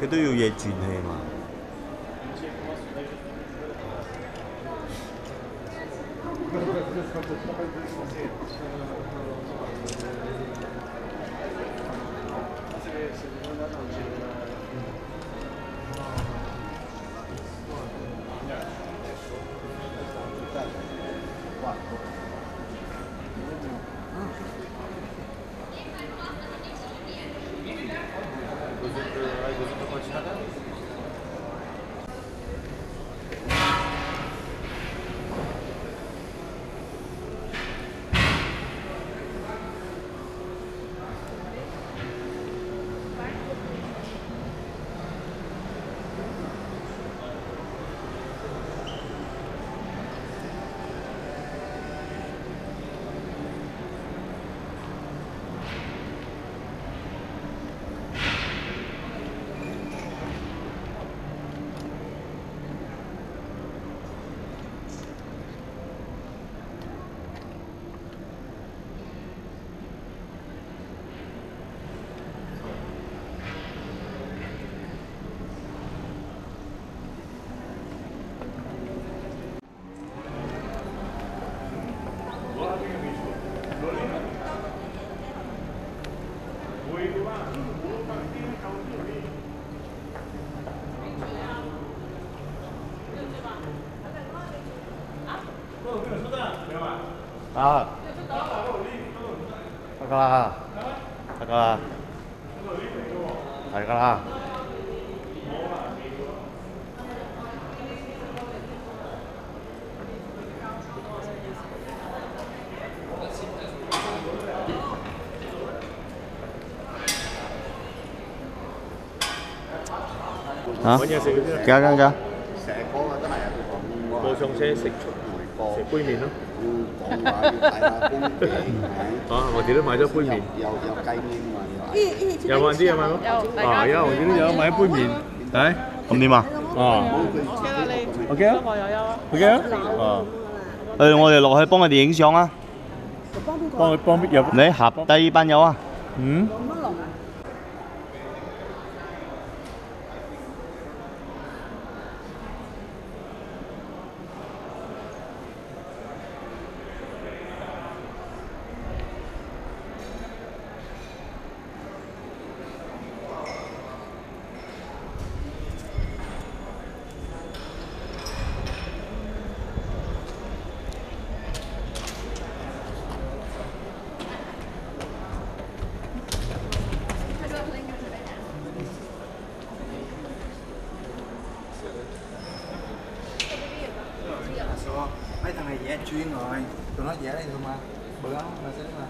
佢都要嘢轉氣嘛。啊，得㗎啦，得㗎啦，啊？揾嘢食嘅啫，幾多斤㗎？成個啊都係啊，佢講我上車食食杯麵咯。要講話要啊，我哋都買咗杯麵。有有雞面嘛，有冇人啲有買冇？啊，而家我哋都有買一杯麵，嚟。咁點啊？啊，OK 啊，OK 啊，啊，誒，我哋落去幫佢哋影相啊！幫佢幫邊有？你合第二班友啊！嗯。Mấy thằng này vẽ chuyên rồi tụi nó vẽ đây thôi mà. Bữa đó mà sẽ là